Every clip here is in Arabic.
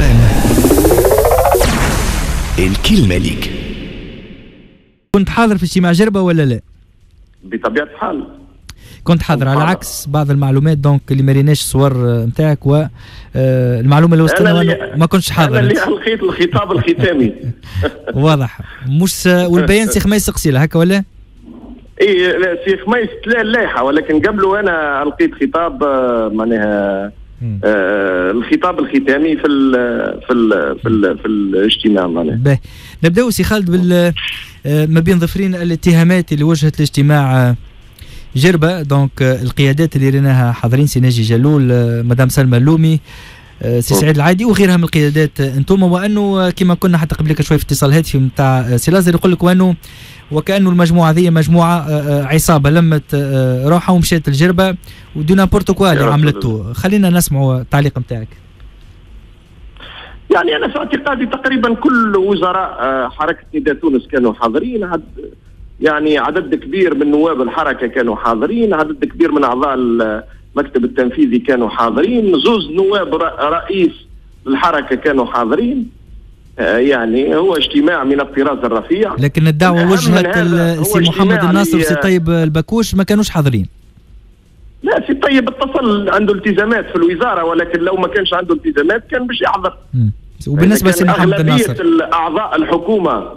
ام الكلمة ليك كنت حاضر في اجتماع جربة ولا لا؟ بطبيعة الحال كنت حاضر على. عكس بعض المعلومات donc اللي ما ريناش الصور نتاعك والمعلومه اللي وصلنا أنا وأنا اللي- ما كنتش أنا حاضر اللي أنت. الخيط الخطاب الختامي واضح مش س- والبيان سي خميس قسيلة هكا ولا؟ إي لا، سي خميس تلا اللائحه ولكن قبله أنا ألقيت خطاب آه، معناها. آه، الخطاب الختامي في ال في ال في, ال في الاجتماع معناها. نبداو سي خالد بال آه، ما بين ظفرين الاتهامات اللي وجهت الاجتماع آه، جربة. donc آه، القيادات اللي ريناها حاضرين سي ناجي جلول مدام سلمى اللومي سي. سعيد العايدي وغيرها من القيادات. أنتم وانه كما كنا حتى قبل شوي في اتصال هاتفي نتاع سي لزهر يقول لك وانه وكانه المجموعة هذه مجموعة آه، آه، عصابة لمت آه، روحها ومشات لجربة ودو نابورتو كوا اللي عملته. خلينا نسمعوا التعليق نتاعك يعني أنا في اعتقادي تقريبا كل وزراء حركة نداء تونس كانوا حاضرين. عد يعني عدد كبير من نواب الحركة كانوا حاضرين. عدد كبير من أعضاء المكتب التنفيذي كانوا حاضرين. زوز نواب رئيس الحركة كانوا حاضرين. يعني هو اجتماع من الطراز الرفيع. لكن الدعوة وجهت هذا ال- هو سي محمد الناصر وسي طيب البكوش ما كانوش حاضرين. لا سي طيب اتصل عنده التزامات في الوزارة ولكن لو ما كانش عنده التزامات كان باش يحضر. وبالنسبة لسي محمد الناصر. الأعضاء الحكومة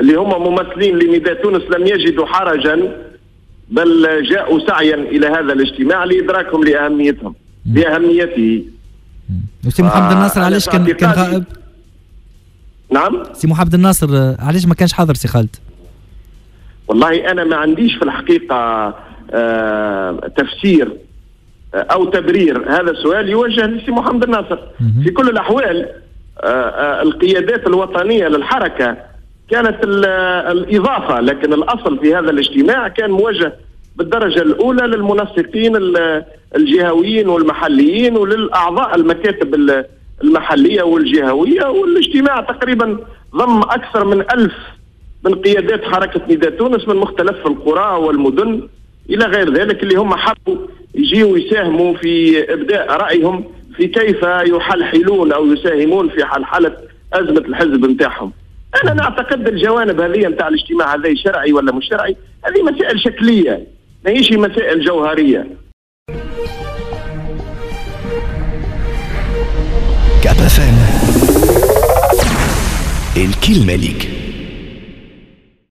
اللي هم ممثلين لنداء تونس لم يجدوا حرجا بل جاءوا سعيا إلى هذا الاجتماع لإدراكهم لأهميتهم لأهميته. مم. وسي محمد آه، الناصر علاش كان كان غائب؟ نعم. سي محمد الناصر آه، علاش ما كانش حاضر سي خالد؟ والله أنا ما عنديش في الحقيقة آه تفسير آه، أو تبرير. هذا السؤال يوجه لسي محمد الناصر. مهم. في كل الأحوال آه، آه، القيادات الوطنية للحركة كانت ال- الإضافة لكن الأصل في هذا الاجتماع كان موجه بالدرجة الأولى للمنسقين ال- الجهويين والمحليين وللأعضاء المكاتب ال- المحلية والجهوية والاجتماع تقريبا ضم أكثر من ألف من قيادات حركة نداء تونس من مختلف القرى والمدن إلى غير ذلك اللي هم حبوا يجيوا يساهموا في إبداء رأيهم في كيف يحلحلون أو يساهمون في حلحلة أزمة الحزب نتاعهم. أنا نعتقد الجوانب هذه نتاع الاجتماع هذا شرعي ولا مش شرعي هذه مسائل شكلية ماهيش مسائل جوهرية. كاب اف ام الكلمة ليك